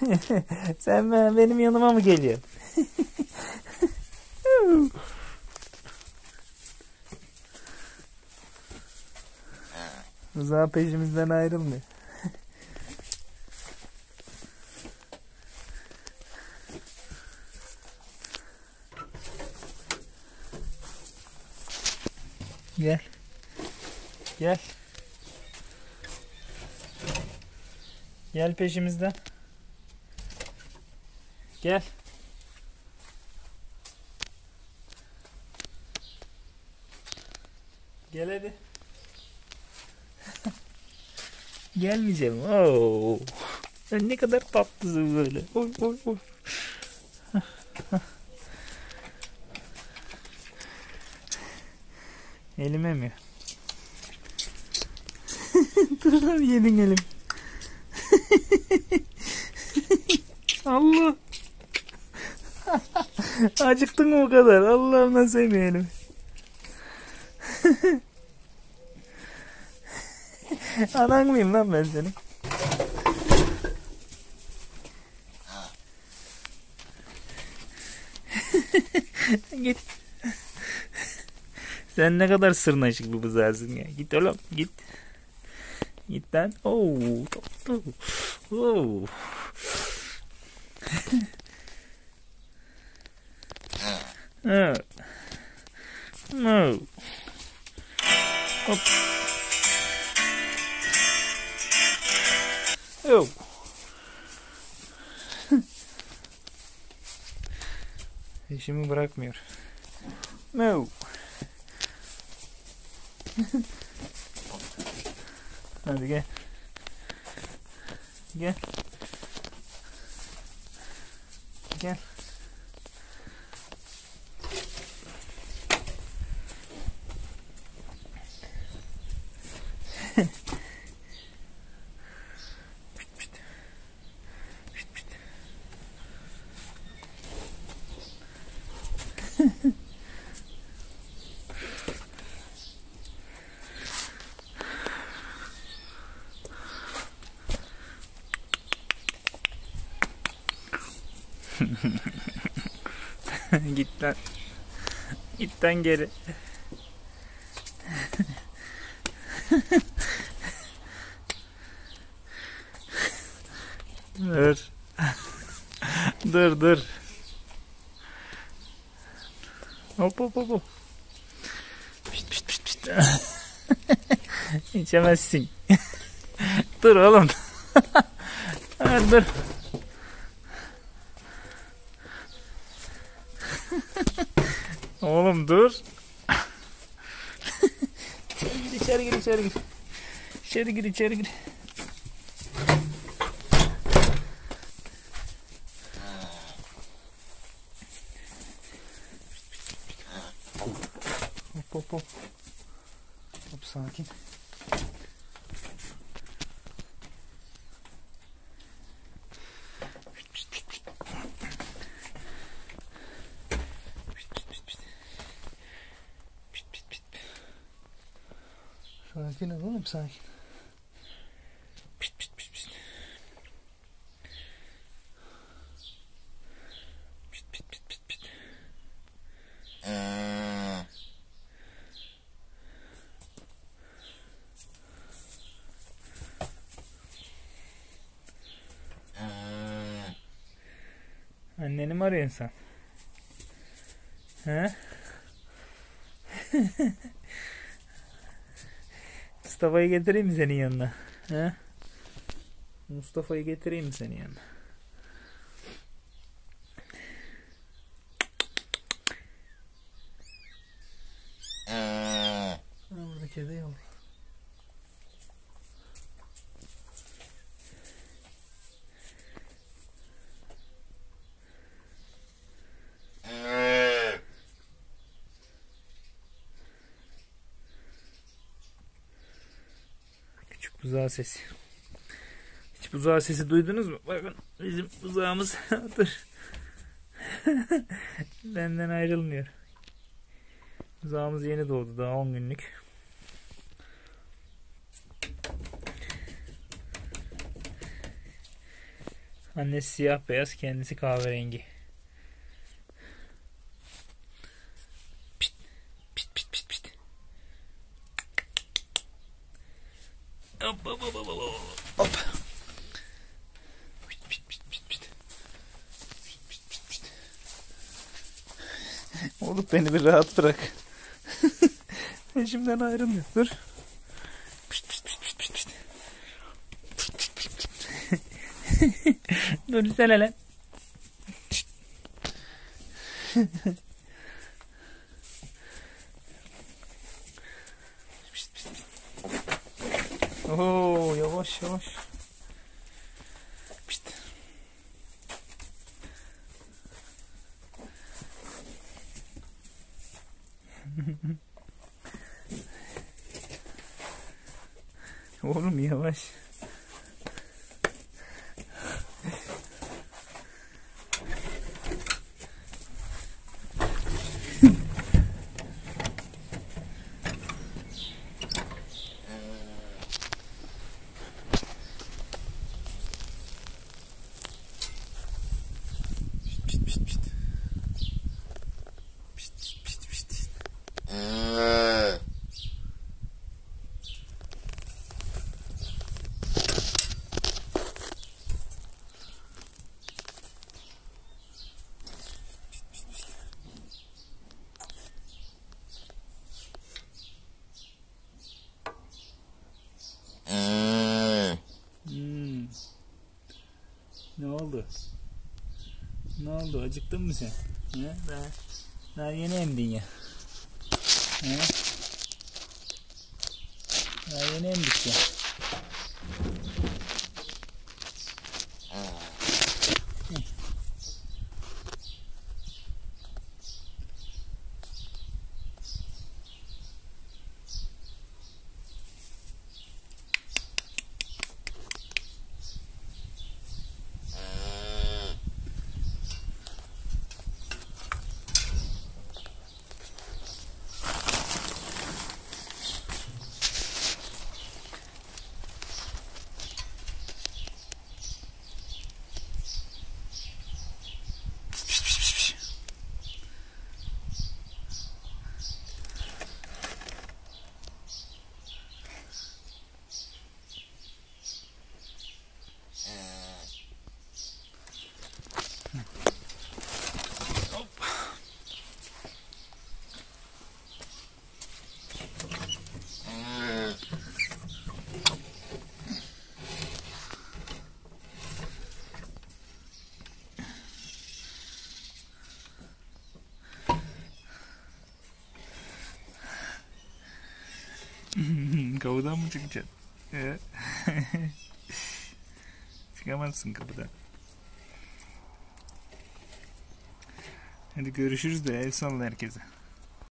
Sen be- benim yanıma mı geliyorsun? Rıza peşimizden ayrılmıyor. Gel. Gel. Gel peşimizden. Gel. Gel hadi. Gelmeyeceğim. Oo. Sen ne kadar tatlısın böyle. Oy oy oy. Elime mi? Dur lan yedin elim. Allah. Acıktın mı o kadar? Allah'ım sevmeyelim. Anan mıyım lan ben senin? Git. Sen ne kadar sırnaşık bir bızarsın ya. Git oğlum git. Git lan. Oo, tatlı. Oo. Ha. No. Hop. Oh. Peşimi bırakmıyor. No. Hadi gel. Gel. Gel. Git lan. Git lan geri. dur. dur dur. Hop hop hop. hop. Pişt pişt pişt pişt. İçemezsin. dur oğlum. Ha, dur. Oğlum dur. içeri gir içeri gir. İçeri gir içeri gir. Hop hop hop. Hop sakin. Sakin ol oğlum sakin. Pişt, pişt, pişt, pişt. Pişt, pişt, pişt, pişt, pişt. Anneni mi arıyorsun sen? He? Mustafa'yı getireyim mi senin yanına? He? Mustafa'yı getireyim mi senin yanına? Ha, burada kedi yavru. Buzağı sesi. Hiç buzağı sesi duydunuz mu? Bakın bizim buzağımız dur. Benden ayrılmıyor. Buzağımız yeni doğdu daha 10 günlük. Annesi siyah beyaz, kendisi kahverengi. Pişt, pişt, pişt, pişt, pişt. Hop, hop, hop, hop, hop, hop. Pişt, pişt, pişt, pişt, pişt. Pişt, pişt, pişt, pişt. Oğlum beni bir rahat bırak. Eşimden ayrılmıyor. Dur. Pişt, pişt, pişt, pişt, pişt. Dur sen hele. Oo yavaş yavaş. Oğlum yavaş. Pişt, pişt, pişt. Pişt, pişt, pişt, pişt. Hmm. Ne oldu? Ne oldu? Acıktın mı sen? He? Daha, daha yeni emdin ya. He? Daha yeni emdik ya. Kapıdan mı çıkacaksın? He? Çıkamazsın kapıdan. Hadi görüşürüz de el salla herkese.